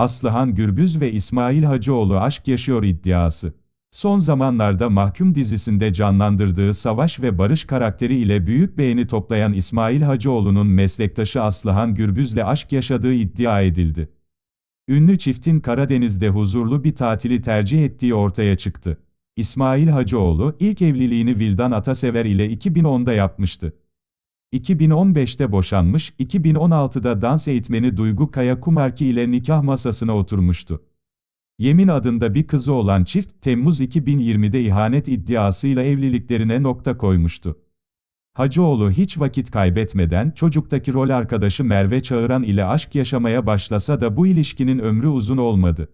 Aslıhan Gürbüz ve İsmail Hacıoğlu aşk yaşıyor iddiası. Son zamanlarda Mahkum dizisinde canlandırdığı savaş ve barış karakteri ile büyük beğeni toplayan İsmail Hacıoğlu'nun meslektaşı Aslıhan Gürbüz'le aşk yaşadığı iddia edildi. Ünlü çiftin Karadeniz'de huzurlu bir tatili tercih ettiği ortaya çıktı. İsmail Hacıoğlu, ilk evliliğini Vildan Atasever ile 2010'da yapmıştı. 2015'te boşanmış, 2016'da dans eğitmeni Duygu Kaya Kumarki ile nikah masasına oturmuştu. Yemin adında bir kızı olan çift, Temmuz 2020'de ihanet iddiasıyla evliliklerine nokta koymuştu. Hacıoğlu hiç vakit kaybetmeden çocuktaki rol arkadaşı Merve Çağıran ile aşk yaşamaya başlasa da bu ilişkinin ömrü uzun olmadı.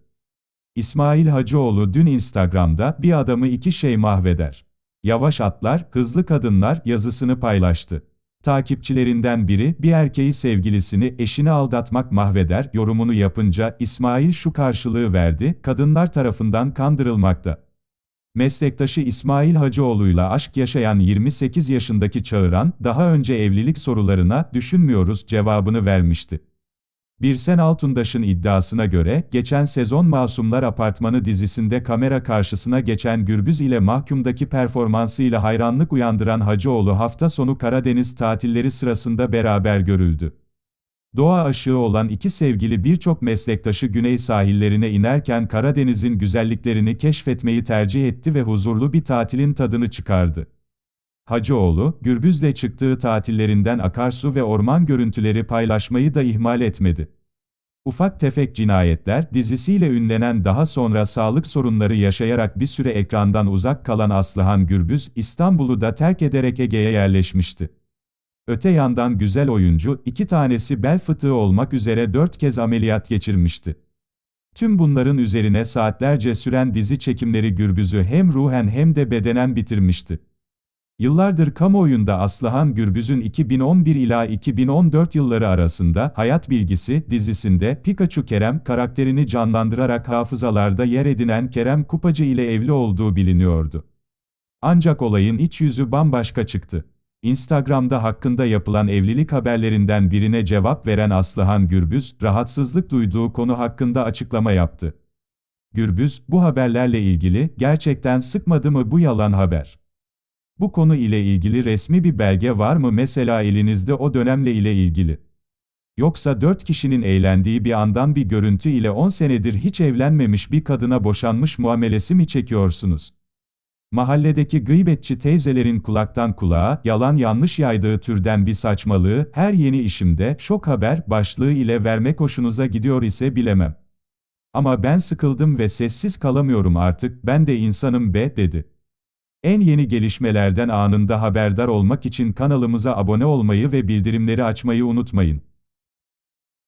İsmail Hacıoğlu dün Instagram'da bir adamı iki şey mahveder. Yavaş atlar, hızlı kadınlar yazısını paylaştı. Takipçilerinden biri, bir erkeği sevgilisini, eşini aldatmak mahveder, yorumunu yapınca, İsmail şu karşılığı verdi, kadınlar tarafından kandırılmakta. Meslektaşı İsmail Hacıoğlu'yla aşk yaşayan 28 yaşındaki Çağıran, daha önce evlilik sorularına, düşünmüyoruz cevabını vermişti. Birsen Altundaş'ın iddiasına göre, geçen sezon Masumlar Apartmanı dizisinde kamera karşısına geçen Gürbüz ile mahkumdaki performansıyla hayranlık uyandıran Hacıoğlu hafta sonu Karadeniz tatilleri sırasında beraber görüldü. Doğa aşığı olan iki sevgili birçok meslektaşı güney sahillerine inerken Karadeniz'in güzelliklerini keşfetmeyi tercih etti ve huzurlu bir tatilin tadını çıkardı. Hacıoğlu, Gürbüz'le çıktığı tatillerinden akarsu ve orman görüntüleri paylaşmayı da ihmal etmedi. Ufak Tefek Cinayetler dizisiyle ünlenen daha sonra sağlık sorunları yaşayarak bir süre ekrandan uzak kalan Aslıhan Gürbüz, İstanbul'u da terk ederek Ege'ye yerleşmişti. Öte yandan güzel oyuncu, iki tanesi bel fıtığı olmak üzere dört kez ameliyat geçirmişti. Tüm bunların üzerine saatlerce süren dizi çekimleri Gürbüz'ü hem ruhen hem de bedenen bitirmişti. Yıllardır kamuoyunda Aslıhan Gürbüz'ün 2011 ila 2014 yılları arasında Hayat Bilgisi dizisinde Pikachu Kerem karakterini canlandırarak hafızalarda yer edinen Kerem Kupacı ile evli olduğu biliniyordu. Ancak olayın iç yüzü bambaşka çıktı. Instagram'da hakkında yapılan evlilik haberlerinden birine cevap veren Aslıhan Gürbüz, rahatsızlık duyduğu konu hakkında açıklama yaptı. Gürbüz, bu haberlerle ilgili, gerçekten sıkmadı mı bu yalan haber? Bu konu ile ilgili resmi bir belge var mı mesela elinizde o dönemle ile ilgili? Yoksa dört kişinin eğlendiği bir andan bir görüntü ile 10 senedir hiç evlenmemiş bir kadına boşanmış muamelesi mi çekiyorsunuz? Mahalledeki gıybetçi teyzelerin kulaktan kulağa, yalan yanlış yaydığı türden bir saçmalığı, her yeni işimde, şok haber, başlığı ile vermek hoşunuza gidiyor ise bilemem. Ama ben sıkıldım ve sessiz kalamıyorum artık, ben de insanım be, dedi. En yeni gelişmelerden anında haberdar olmak için kanalımıza abone olmayı ve bildirimleri açmayı unutmayın.